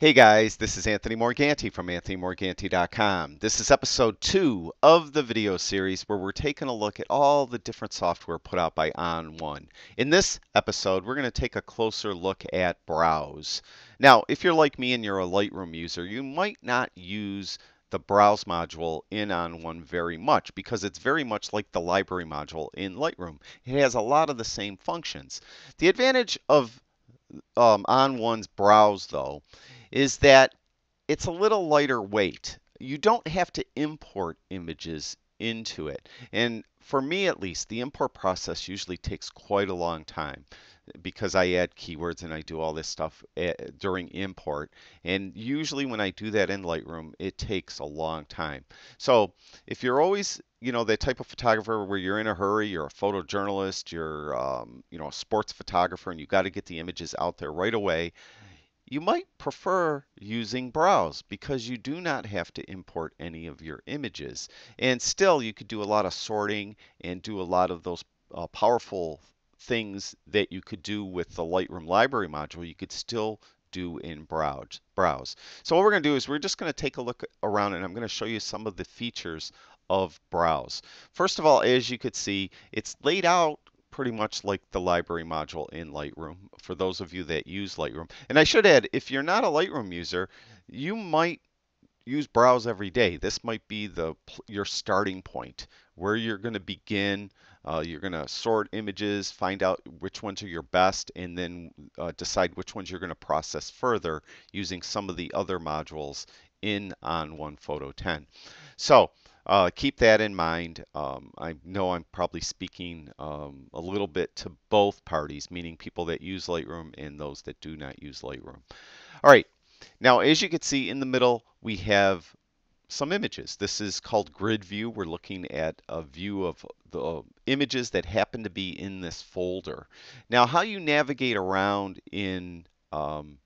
Hey guys, this is Anthony Morganti from AnthonyMorganti.com. This is episode two of the video series where we're taking a look at all the different software put out by ON1. In this episode, we're going to take a closer look at Browse. Now, if you're like me and you're a Lightroom user, you might not use the Browse module in ON1 very much because it's very much like the library module in Lightroom. It has a lot of the same functions. The advantage of um, ON1's Browse, though, is that it's a little lighter weight. You don't have to import images into it. And for me at least, the import process usually takes quite a long time because I add keywords and I do all this stuff eh, during import. And usually when I do that in Lightroom, it takes a long time. So if you're always, you know, the type of photographer where you're in a hurry, you're a photojournalist, you're, um, you know, a sports photographer, and you've got to get the images out there right away, you might prefer using Browse because you do not have to import any of your images. And still, you could do a lot of sorting and do a lot of those uh, powerful things that you could do with the Lightroom library module, you could still do in browse. browse. So what we're going to do is we're just going to take a look around and I'm going to show you some of the features of Browse. First of all, as you could see, it's laid out pretty much like the library module in Lightroom for those of you that use Lightroom. And I should add, if you're not a Lightroom user, you might use Browse every day. This might be the your starting point where you're going to begin. Uh, you're going to sort images, find out which ones are your best, and then uh, decide which ones you're going to process further using some of the other modules in ON1 Photo 10. So uh, keep that in mind. Um, I know I'm probably speaking um, a little bit to both parties, meaning people that use Lightroom and those that do not use Lightroom. All right, now as you can see in the middle, we have some images. This is called grid view. We're looking at a view of the images that happen to be in this folder. Now how you navigate around in um,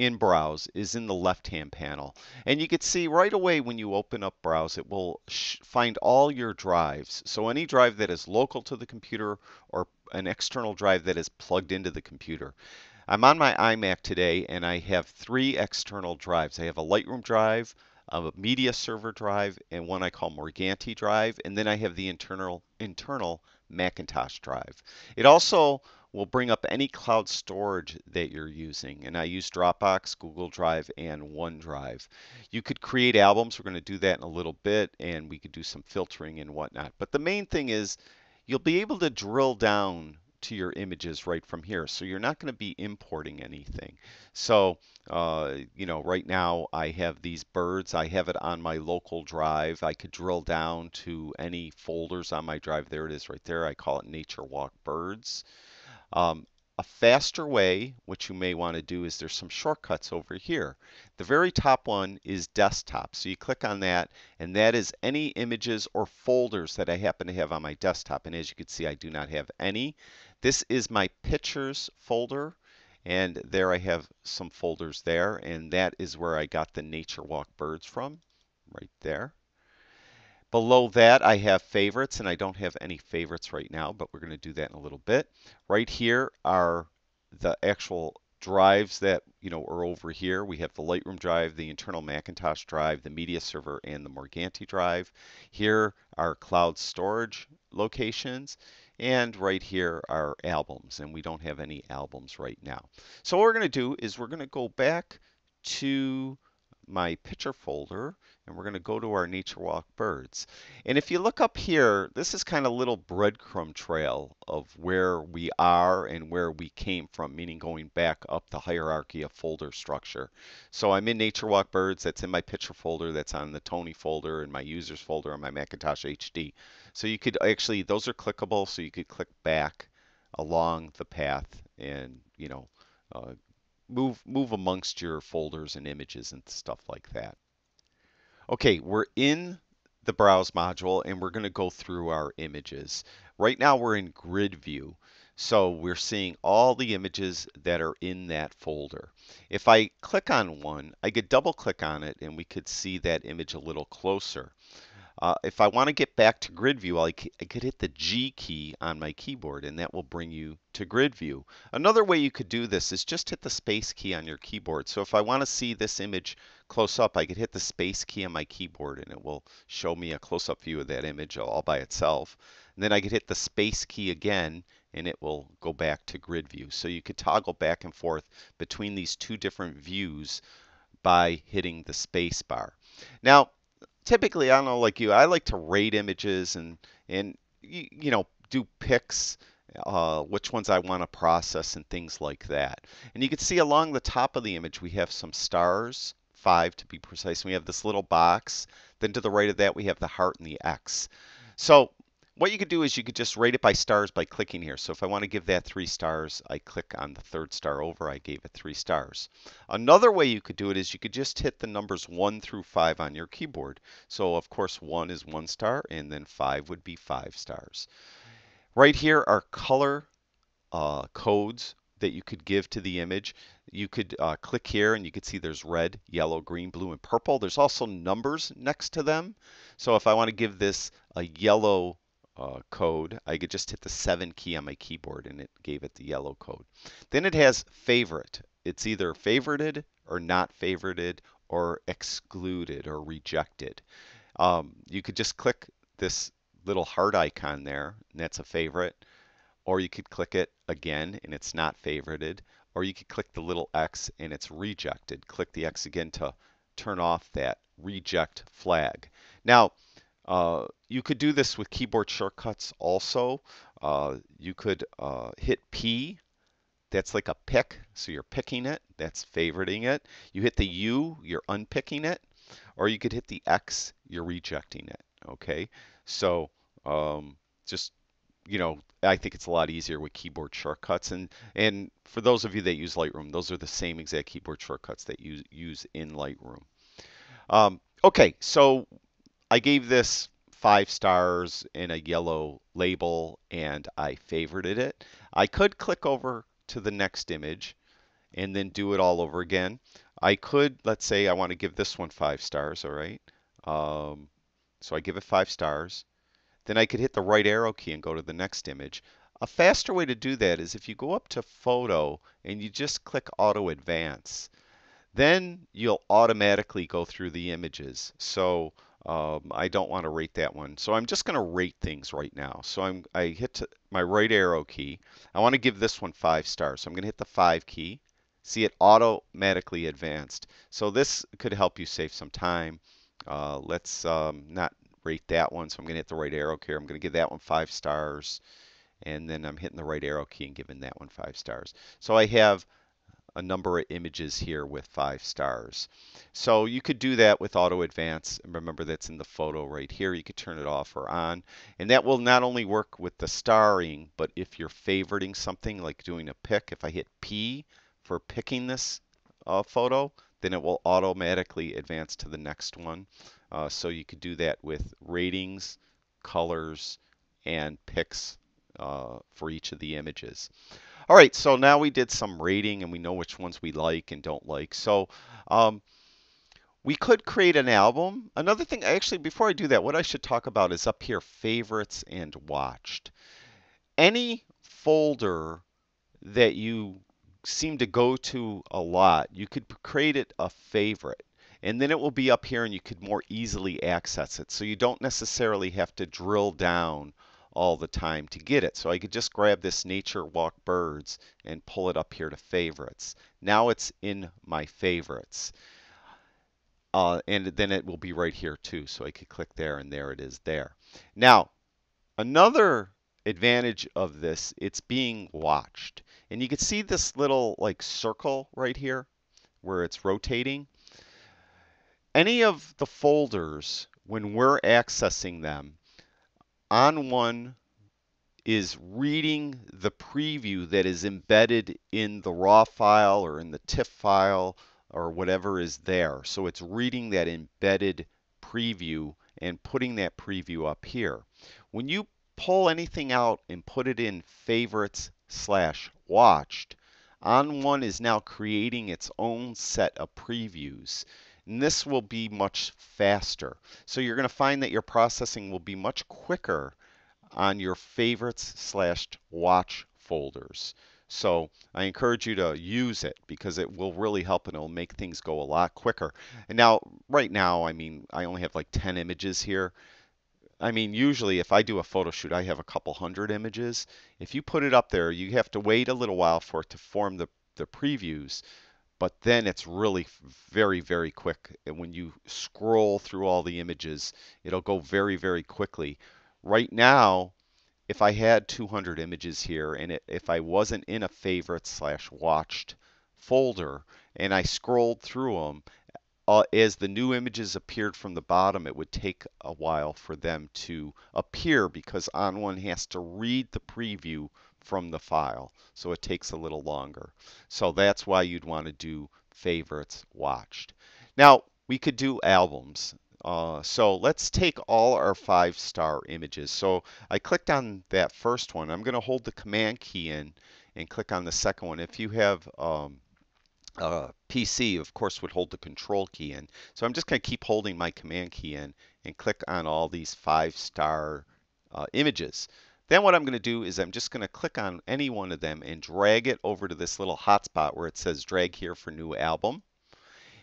in Browse is in the left-hand panel. And you can see right away when you open up Browse, it will find all your drives. So any drive that is local to the computer or an external drive that is plugged into the computer. I'm on my iMac today and I have three external drives. I have a Lightroom drive, a media server drive, and one I call Morganti drive, and then I have the internal internal Macintosh drive. It also will bring up any cloud storage that you're using. And I use Dropbox, Google Drive, and OneDrive. You could create albums. We're going to do that in a little bit, and we could do some filtering and whatnot. But the main thing is you'll be able to drill down to your images right from here. So you're not going to be importing anything. So, uh, you know, right now I have these birds. I have it on my local drive. I could drill down to any folders on my drive. There it is right there. I call it Nature Walk Birds. Um, a faster way, which you may want to do, is there's some shortcuts over here. The very top one is desktop. So you click on that, and that is any images or folders that I happen to have on my desktop. And as you can see, I do not have any. This is my pictures folder. And there I have some folders there. And that is where I got the Nature Walk Birds from, right there. Below that, I have favorites, and I don't have any favorites right now, but we're going to do that in a little bit. Right here are the actual drives that you know are over here. We have the Lightroom drive, the internal Macintosh drive, the media server, and the Morganti drive. Here are cloud storage locations, and right here are albums, and we don't have any albums right now. So what we're going to do is we're going to go back to my picture folder and we're going to go to our Nature Walk Birds. And if you look up here, this is kind of a little breadcrumb trail of where we are and where we came from, meaning going back up the hierarchy of folder structure. So I'm in Nature Walk Birds, that's in my picture folder, that's on the Tony folder, and my users folder on my Macintosh HD. So you could actually, those are clickable, so you could click back along the path and, you know, uh, move move amongst your folders and images and stuff like that. Okay, we're in the browse module and we're going to go through our images. Right now we're in grid view. So we're seeing all the images that are in that folder. If I click on one, I could double click on it and we could see that image a little closer. Uh, if I want to get back to grid view, I, I could hit the G key on my keyboard and that will bring you to grid view. Another way you could do this is just hit the space key on your keyboard. So if I want to see this image close up, I could hit the space key on my keyboard and it will show me a close-up view of that image all by itself. And then I could hit the space key again and it will go back to grid view. So you could toggle back and forth between these two different views by hitting the space bar. Now, typically, I don't know like you, I like to rate images and and you, you know do picks, uh, which ones I want to process and things like that. And you can see along the top of the image we have some stars, five to be precise. And We have this little box. Then to the right of that we have the heart and the X. So what you could do is you could just rate it by stars by clicking here. So if I want to give that three stars, I click on the third star over, I gave it three stars. Another way you could do it is you could just hit the numbers one through five on your keyboard. So of course one is one star and then five would be five stars. Right here are color uh, codes that you could give to the image. You could uh, click here and you could see there's red, yellow, green, blue, and purple. There's also numbers next to them. So if I want to give this a yellow uh, code, I could just hit the 7 key on my keyboard and it gave it the yellow code. Then it has favorite. It's either favorited or not favorited or excluded or rejected. Um, you could just click this little heart icon there, and that's a favorite. Or you could click it again and it's not favorited. Or you could click the little X and it's rejected. Click the X again to turn off that reject flag. Now, uh, you could do this with keyboard shortcuts also. Uh, you could uh, hit P, that's like a pick, so you're picking it, that's favoriting it. You hit the U, you're unpicking it, or you could hit the X, you're rejecting it, okay? So um, just, you know, I think it's a lot easier with keyboard shortcuts. And, and for those of you that use Lightroom, those are the same exact keyboard shortcuts that you use in Lightroom. Um, okay, so I gave this five stars in a yellow label and I favorited it. I could click over to the next image and then do it all over again. I could, let's say I want to give this one five stars, all right? Um, so I give it five stars. Then I could hit the right arrow key and go to the next image. A faster way to do that is if you go up to photo and you just click auto advance, then you'll automatically go through the images. So um, I don't want to rate that one. So I'm just going to rate things right now. So I'm, I hit my right arrow key. I want to give this one five stars. So I'm going to hit the five key. See it automatically advanced. So this could help you save some time. Uh, let's um, not rate that one. So I'm going to hit the right arrow key. I'm going to give that one five stars. And then I'm hitting the right arrow key and giving that one five stars. So I have a number of images here with five stars. So you could do that with auto advance. Remember that's in the photo right here. You could turn it off or on. And that will not only work with the starring, but if you're favoriting something like doing a pick, if I hit P for picking this uh, photo, then it will automatically advance to the next one. Uh, so you could do that with ratings, colors, and picks uh, for each of the images. All right, so now we did some rating and we know which ones we like and don't like. So um, we could create an album. Another thing, actually, before I do that, what I should talk about is up here, favorites and watched. Any folder that you seem to go to a lot, you could create it a favorite. And then it will be up here and you could more easily access it. So you don't necessarily have to drill down all the time to get it. So I could just grab this Nature Walk Birds and pull it up here to favorites. Now it's in my favorites. Uh, and then it will be right here too. So I could click there and there it is there. Now, another advantage of this, it's being watched. And you can see this little like circle right here where it's rotating. Any of the folders, when we're accessing them, on1 is reading the preview that is embedded in the raw file or in the TIFF file or whatever is there. So it's reading that embedded preview and putting that preview up here. When you pull anything out and put it in favorites slash watched, on1 is now creating its own set of previews. And this will be much faster. So you're going to find that your processing will be much quicker on your favorites slash watch folders. So I encourage you to use it because it will really help and it'll make things go a lot quicker. And now, right now, I mean, I only have like 10 images here. I mean, usually if I do a photo shoot, I have a couple hundred images. If you put it up there, you have to wait a little while for it to form the, the previews but then it's really very, very quick. And when you scroll through all the images, it'll go very, very quickly. Right now, if I had 200 images here and it, if I wasn't in a favorite slash watched folder and I scrolled through them, uh, as the new images appeared from the bottom, it would take a while for them to appear because On1 has to read the preview from the file. So it takes a little longer. So that's why you'd want to do favorites watched. Now, we could do albums. Uh, so let's take all our five star images. So I clicked on that first one. I'm going to hold the command key in and click on the second one. If you have um, a PC, of course, would hold the control key in. So I'm just going to keep holding my command key in and click on all these five star uh, images. Then what I'm going to do is I'm just going to click on any one of them and drag it over to this little hotspot where it says drag here for new album.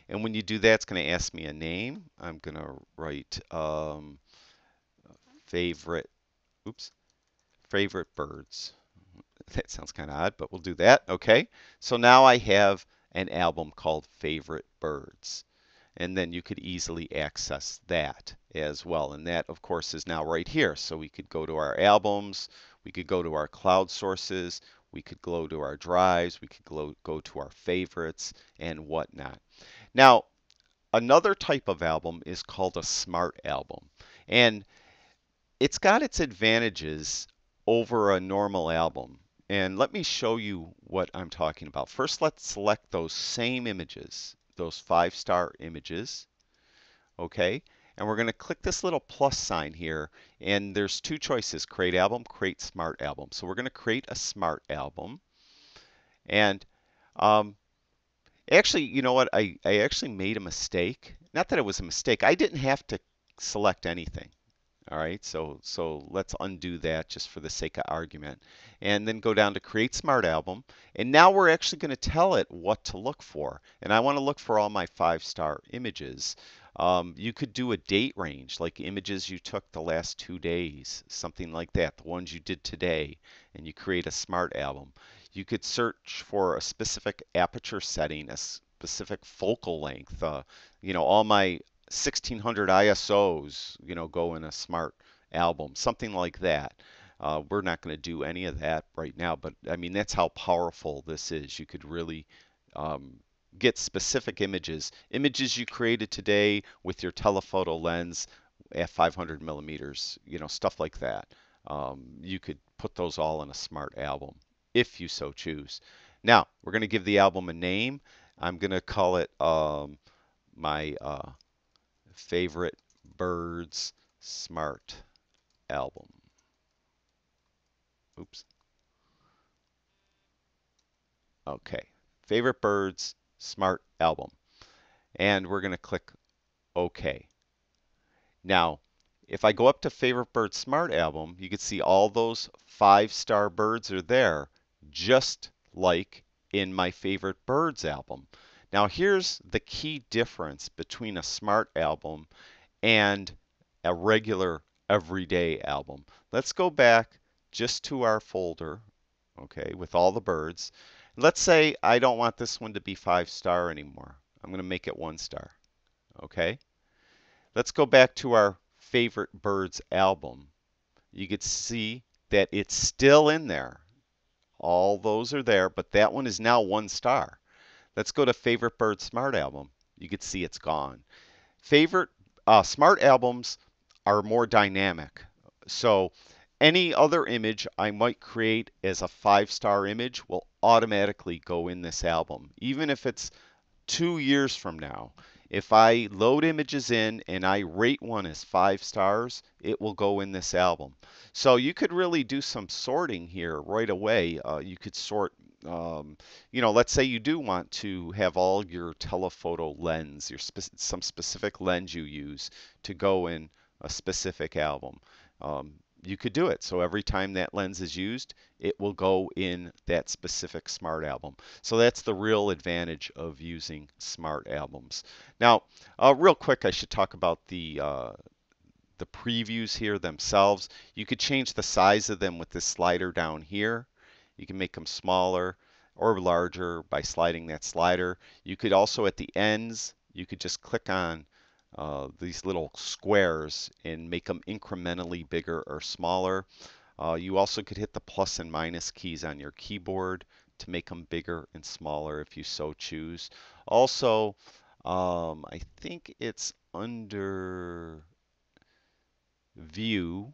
And when you do that, it's going to ask me a name. I'm going to write um, favorite, oops, favorite birds. That sounds kind of odd, but we'll do that. Okay. So now I have an album called Favorite Birds and then you could easily access that as well. And that, of course, is now right here. So we could go to our albums, we could go to our cloud sources, we could go to our drives, we could go, go to our favorites, and whatnot. Now, another type of album is called a smart album. And it's got its advantages over a normal album. And let me show you what I'm talking about. First, let's select those same images those five star images. Okay, and we're going to click this little plus sign here and there's two choices create album create smart album. So we're going to create a smart album. And um, actually you know what? I, I actually made a mistake. Not that it was a mistake. I didn't have to select anything all right, so so let's undo that just for the sake of argument. And then go down to create smart album. And now we're actually going to tell it what to look for. And I want to look for all my five star images. Um, you could do a date range, like images you took the last two days, something like that, the ones you did today, and you create a smart album. You could search for a specific aperture setting, a specific focal length. Uh, you know, all my 1600 ISOs, you know, go in a smart album, something like that. Uh, we're not going to do any of that right now, but I mean, that's how powerful this is. You could really um, get specific images, images you created today with your telephoto lens at 500 millimeters, you know, stuff like that. Um, you could put those all in a smart album if you so choose. Now, we're going to give the album a name. I'm going to call it um, my uh, favorite birds smart album. Oops. Okay, favorite birds smart album. And we're going to click OK. Now, if I go up to favorite bird smart album, you can see all those five star birds are there, just like in my favorite birds album. Now here's the key difference between a smart album and a regular everyday album. Let's go back just to our folder, okay, with all the birds. Let's say I don't want this one to be five star anymore. I'm going to make it one star, okay? Let's go back to our favorite birds album. You can see that it's still in there. All those are there, but that one is now one star. Let's go to Favorite Bird Smart Album. You can see it's gone. Favorite uh, Smart Albums are more dynamic. So any other image I might create as a five star image will automatically go in this album, even if it's two years from now. If I load images in and I rate one as five stars, it will go in this album. So you could really do some sorting here right away. Uh, you could sort, um, you know, let's say you do want to have all your telephoto lens, your spe some specific lens you use to go in a specific album. Um, you could do it. So every time that lens is used, it will go in that specific smart album. So that's the real advantage of using smart albums. Now, uh, real quick, I should talk about the uh, the previews here themselves. You could change the size of them with this slider down here. You can make them smaller or larger by sliding that slider. You could also at the ends, you could just click on uh, these little squares and make them incrementally bigger or smaller. Uh, you also could hit the plus and minus keys on your keyboard to make them bigger and smaller if you so choose. Also, um, I think it's under view.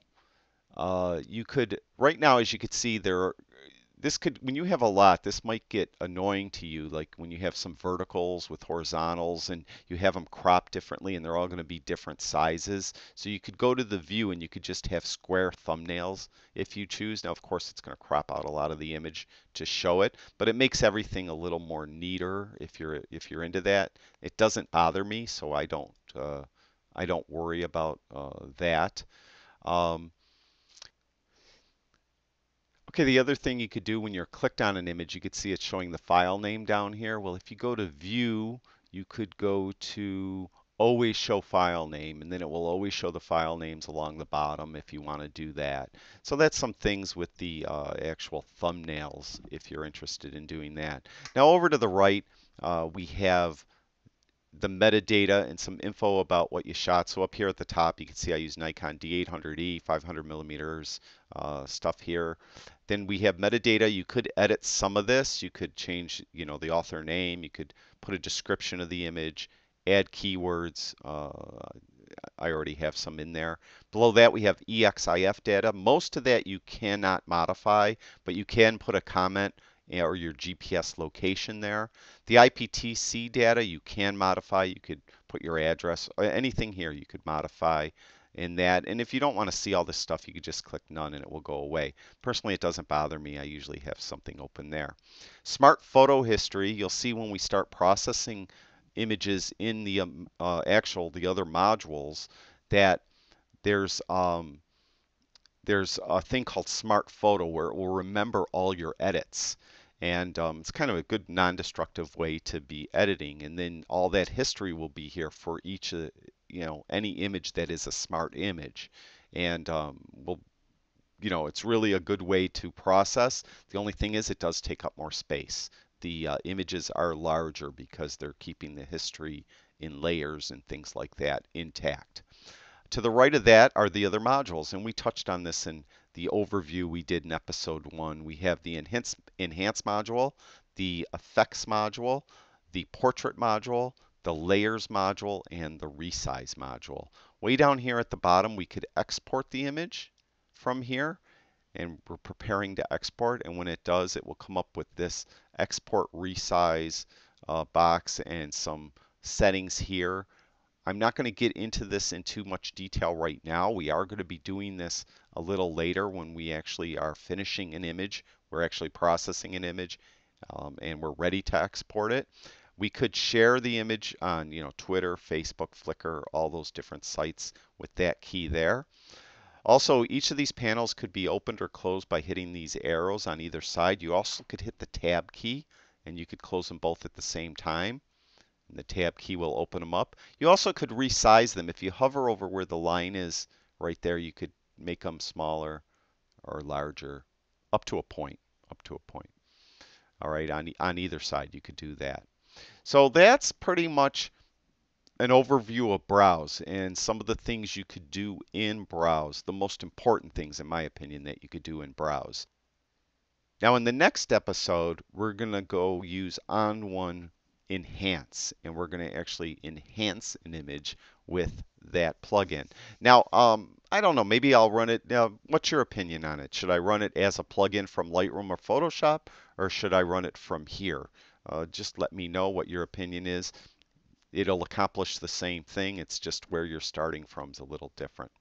Uh, you could, right now, as you can see, there are this could, when you have a lot, this might get annoying to you, like when you have some verticals with horizontals and you have them cropped differently and they're all going to be different sizes. So you could go to the view and you could just have square thumbnails if you choose. Now, of course, it's going to crop out a lot of the image to show it, but it makes everything a little more neater if you're if you're into that. It doesn't bother me, so I don't uh, I don't worry about uh, that. Um, Okay, the other thing you could do when you're clicked on an image, you could see it showing the file name down here. Well, if you go to View, you could go to Always Show File Name, and then it will always show the file names along the bottom if you want to do that. So that's some things with the uh, actual thumbnails if you're interested in doing that. Now over to the right, uh, we have the metadata and some info about what you shot. So up here at the top, you can see I use Nikon D800E, 500 millimeters uh, stuff here. Then we have metadata. You could edit some of this. You could change, you know, the author name. You could put a description of the image, add keywords. Uh, I already have some in there. Below that, we have EXIF data. Most of that you cannot modify, but you can put a comment or your GPS location there. The IPTC data you can modify. You could put your address, or anything here you could modify in that. And if you don't want to see all this stuff, you could just click none and it will go away. Personally, it doesn't bother me. I usually have something open there. Smart photo history, you'll see when we start processing images in the um, uh, actual, the other modules, that there's um, there's a thing called Smart Photo where it will remember all your edits. And um, it's kind of a good non-destructive way to be editing. And then all that history will be here for each, uh, you know, any image that is a smart image. And um, will you know, it's really a good way to process. The only thing is it does take up more space. The uh, images are larger because they're keeping the history in layers and things like that intact. To the right of that are the other modules, and we touched on this in the overview we did in episode one. We have the enhance, enhance module, the effects module, the portrait module, the layers module, and the resize module. Way down here at the bottom, we could export the image from here and we're preparing to export and when it does it will come up with this export resize uh, box and some settings here I'm not going to get into this in too much detail right now. We are going to be doing this a little later when we actually are finishing an image. We're actually processing an image um, and we're ready to export it. We could share the image on you know Twitter, Facebook, Flickr, all those different sites with that key there. Also, each of these panels could be opened or closed by hitting these arrows on either side. You also could hit the tab key and you could close them both at the same time and the tab key will open them up. You also could resize them. If you hover over where the line is right there, you could make them smaller or larger up to a point, up to a point. All right, on, on either side you could do that. So that's pretty much an overview of Browse and some of the things you could do in Browse, the most important things in my opinion that you could do in Browse. Now in the next episode, we're going to go use ON1 enhance and we're going to actually enhance an image with that plugin. Now, um, I don't know, maybe I'll run it. Now, what's your opinion on it? Should I run it as a plugin from Lightroom or Photoshop or should I run it from here? Uh, just let me know what your opinion is. It'll accomplish the same thing. It's just where you're starting from is a little different.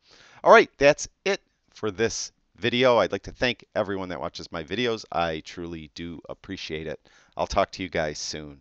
All right, that's it for this video. I'd like to thank everyone that watches my videos. I truly do appreciate it. I'll talk to you guys soon.